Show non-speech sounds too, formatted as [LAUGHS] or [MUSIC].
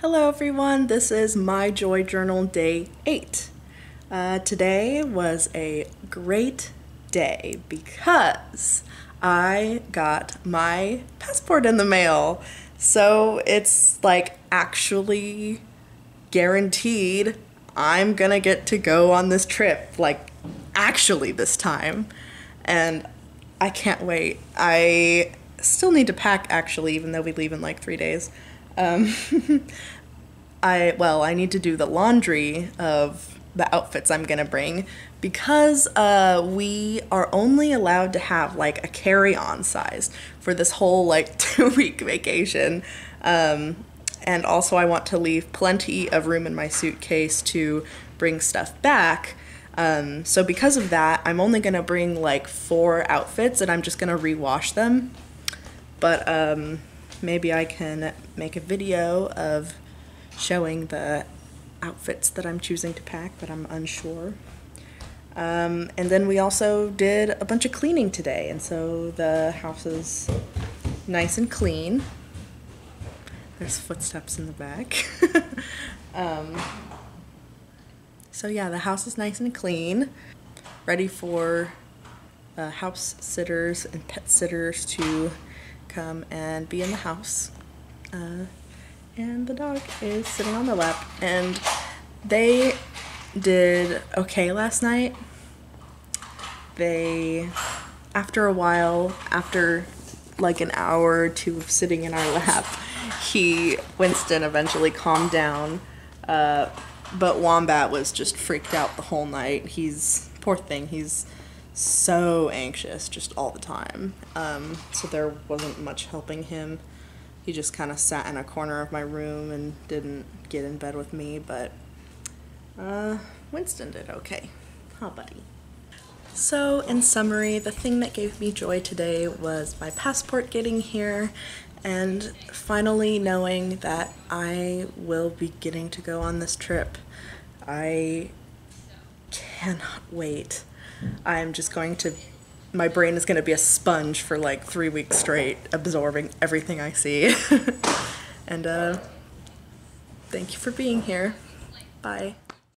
Hello everyone, this is My Joy Journal Day 8. Uh, today was a great day because I got my passport in the mail. So it's like actually guaranteed I'm gonna get to go on this trip, like actually this time. And I can't wait. I still need to pack actually, even though we leave in like three days. Um, [LAUGHS] I well, I need to do the laundry of the outfits I'm gonna bring because uh, we are only allowed to have like a carry-on size for this whole like [LAUGHS] two-week vacation. Um, and also, I want to leave plenty of room in my suitcase to bring stuff back. Um, so because of that, I'm only gonna bring like four outfits, and I'm just gonna rewash them. But um, maybe I can make a video of showing the outfits that I'm choosing to pack, but I'm unsure. Um, and then we also did a bunch of cleaning today, and so the house is nice and clean. There's footsteps in the back. [LAUGHS] um, so yeah, the house is nice and clean, ready for uh, house sitters and pet sitters to come and be in the house. Uh, and the dog is sitting on the lap. And they did okay last night. They, after a while, after like an hour or two of sitting in our [LAUGHS] lap, he, Winston, eventually calmed down. Uh, but Wombat was just freaked out the whole night. He's, poor thing, he's so anxious just all the time. Um, so there wasn't much helping him. He just kind of sat in a corner of my room and didn't get in bed with me, but uh, Winston did okay. Huh, buddy? So, in summary, the thing that gave me joy today was my passport getting here and finally knowing that I will be getting to go on this trip. I cannot wait. I'm just going to, my brain is going to be a sponge for like three weeks straight, absorbing everything I see. [LAUGHS] and uh, thank you for being here. Bye.